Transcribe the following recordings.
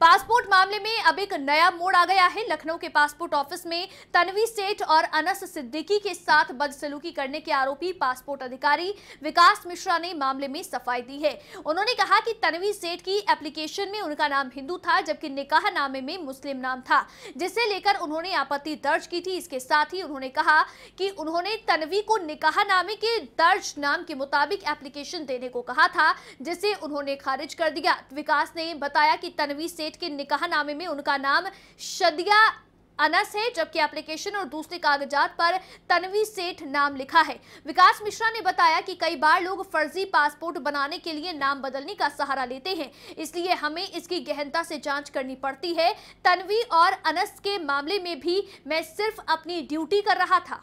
Passport मामले में अब एक नया मोड़ आ गया है। लखनऊ के पासपोर्ट ऑफ़िस में तनवी सेठ और अनस सिद्दीकी के साथ बदसलूकी करने के आरोपी पासपोर्ट अधिकारी विकास मिश्रा ने मामले में सफ़ाई दी है। उन्होंने कहा कि तनवी सेठ की एप्लीकेशन में उनका नाम हिंदू था, जबकि निकाह नामे में मुस्लिम नाम था, जिसे लेकर उन्होंने आपत्ति दर्ज की थी। इसके साथ ही उन्होंने कहा कि उन्होंने तनवी को निकाह नामे के दर्ज नाम के मुताबिक एप्लीकेशन देने को कहा था, जिसे उन्होंने खारिज कर दिया। विकास ने बताया कि तनवी सेठ के निकाहनामे में उनका नाम शदिया अनस है, जबकि एप्लीकेशन और दूसरे कागजात पर तनवी सेठ नाम लिखा है। विकास मिश्रा ने बताया कि कई बार लोग फर्जी पासपोर्ट बनाने के लिए नाम बदलने का सहारा लेते हैं, इसलिए हमें इसकी गहनता से जाँच करनी पड़ती है। तनवी और अनस के मामले में भी मैं सिर्फ़ अपनी ड्यूटी कर रहा था।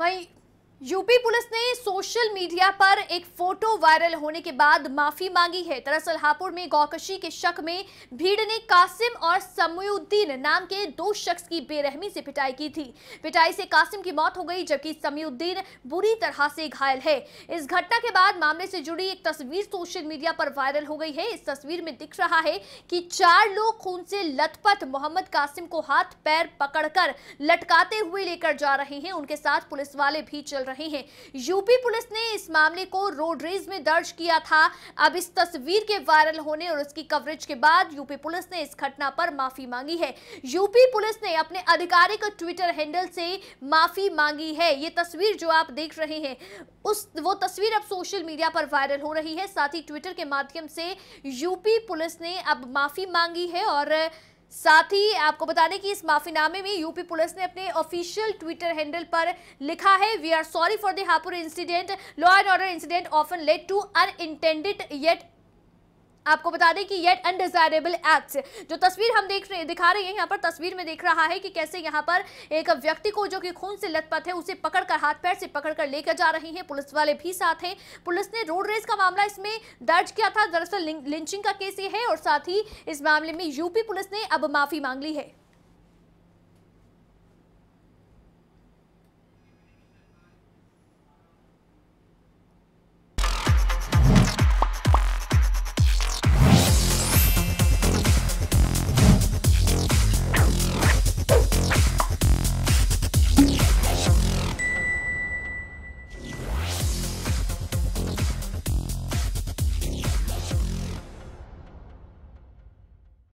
バイ यूपी पुलिस ने सोशल मीडिया पर एक फ़ोटो वायरल होने के बाद माफ़ी मांगी है। दरअसल हापुड़ में गौकशी के शक में भीड़ ने कासिम और समीउद्दीन नाम के दो शख्स की बेरहमी से पिटाई की थी। पिटाई से कासिम की मौत हो गई, जबकि समीउद्दीन बुरी तरह से घायल है। इस घटना के बाद मामले से जुड़ी एक तस्वीर सोशल मीडिया पर वायरल हो गई है। इस तस्वीर में दिख रहा है कि चार लोग खून से लथपथ मोहम्मद कासिम को हाथ पैर पकड़कर लटकाते हुए लेकर जा रहे हैं। उनके साथ पुलिस वाले भी चल रहे हैं। यूपी पुलिस ने इस मामले को रोड रेज में दर्ज किया था। अब इस तस्वीर के वायरल होने और उसकी कवरेज के बाद यूपी पुलिस ने इस घटना पर माफ़ी मांगी है। यूपी पुलिस ने अपने आधिकारिक ट्विटर हैंडल से माफ़ी मांगी है। ये तस्वीर जो आप देख रहे हैं, उस, वो तस्वीर अब सोशल मीडिया पर वायरल हो रही है। साथ ही ट्विटर के माध्यम से यूपी पुलिस ने अब माफ़ी मांगी है और साथ ही आपको बता दें कि इस माफीनामे में यूपी पुलिस ने अपने ऑफिशियल ट्विटर हैंडल पर लिखा है we are sorry for the Hapur incident law and order incident often late to unintended yet आपको बता दें कि येट अनडिजायरेबल एक्ट जो तस्वीर हम देख रहे, दिखा रहे हैं, यहाँ पर तस्वीर में देख रहा है कि कैसे यहाँ पर एक व्यक्ति को जो कि खून से लथपथ है, उसे पकड़कर, हाथ पैर से पकड़कर लेकर जा रहे हैं। पुलिस वाले भी साथ हैं। पुलिस ने रोड रेस का मामला इसमें दर्ज किया था। दरअसल लिंचिंग का केस ये है और साथ ही इस मामले में यूपी पुलिस ने अब माफ़ी मांग ली है।